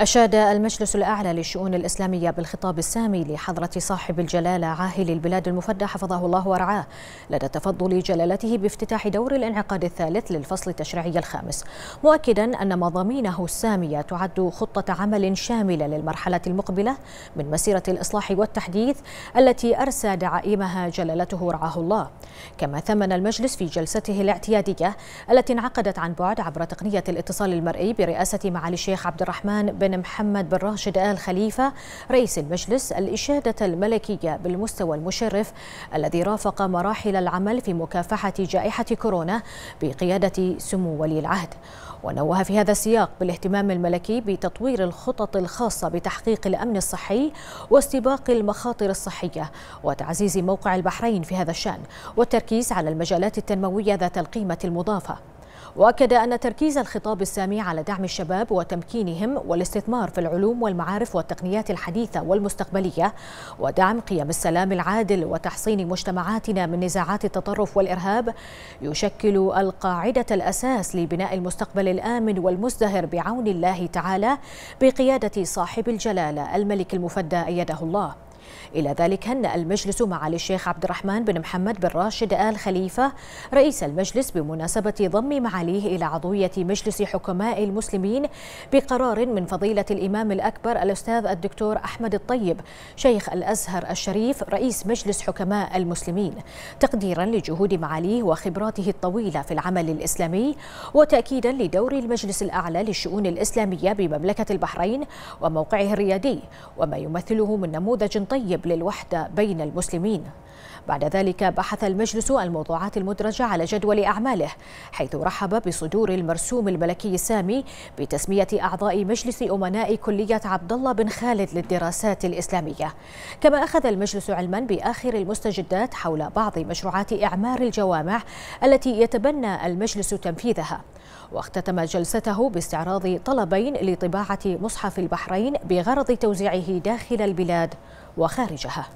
أشاد المجلس الأعلى للشؤون الإسلامية بالخطاب السامي لحضرة صاحب الجلالة عاهل البلاد المفدى حفظه الله ورعاه. لدى تفضل جلالته بافتتاح دور الانعقاد الثالث للفصل التشريعي الخامس مؤكدا أن مضامينه السامية تعد خطة عمل شاملة للمرحلة المقبلة من مسيرة الإصلاح والتحديث التي أرسى دعائمها جلالته رعاه الله. كما ثمن المجلس في جلسته الاعتيادية التي انعقدت عن بعد عبر تقنية الاتصال المرئي برئاسة معالي الشيخ عبد الرحمن بن بن محمد بن راشد آل خليفة رئيس المجلس الإشادة الملكية بالمستوى المشرف الذي رافق مراحل العمل في مكافحة جائحة كورونا بقيادة سمو ولي العهد. ونوه في هذا السياق بالاهتمام الملكي بتطوير الخطط الخاصة بتحقيق الأمن الصحي واستباق المخاطر الصحية وتعزيز موقع البحرين في هذا الشأن والتركيز على المجالات التنموية ذات القيمة المضافة. وأكد أن تركيز الخطاب السامي على دعم الشباب وتمكينهم والاستثمار في العلوم والمعارف والتقنيات الحديثة والمستقبلية ودعم قيم السلام العادل وتحصين مجتمعاتنا من نزاعات التطرف والإرهاب يشكل القاعدة الأساس لبناء المستقبل الآمن والمزدهر بعون الله تعالى بقيادة صاحب الجلالة الملك المفدى أيده الله. إلى ذلك هنأ المجلس معالي الشيخ عبد الرحمن بن محمد بن راشد آل خليفة رئيس المجلس بمناسبة ضم معاليه إلى عضوية مجلس حكماء المسلمين بقرار من فضيلة الإمام الأكبر الأستاذ الدكتور أحمد الطيب شيخ الأزهر الشريف رئيس مجلس حكماء المسلمين تقديرا لجهود معاليه وخبراته الطويلة في العمل الإسلامي وتأكيدا لدور المجلس الأعلى للشؤون الإسلامية بمملكة البحرين وموقعه الريادي وما يمثله من نموذج طيب للوحدة بين المسلمين. بعد ذلك بحث المجلس الموضوعات المدرجة على جدول أعماله حيث رحب بصدور المرسوم الملكي السامي بتسمية أعضاء مجلس أمناء كلية عبد الله بن خالد للدراسات الإسلامية. كما أخذ المجلس علما بآخر المستجدات حول بعض مشروعات إعمار الجوامع التي يتبنى المجلس تنفيذها. واختتم جلسته باستعراض طلبين لطباعة مصحف البحرين بغرض توزيعه داخل البلاد. وخارجها.